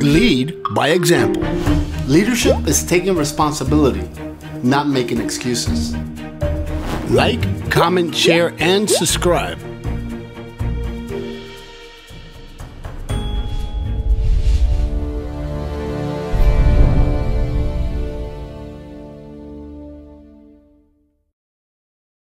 Lead by example. Leadership is taking responsibility, not making excuses. Like, comment, share, and subscribe.